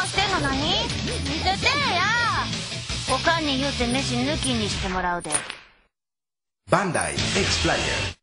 こしてんの？何？見せてやおかんに言うて飯抜きにしてもらうで。バンダイ X プライヤー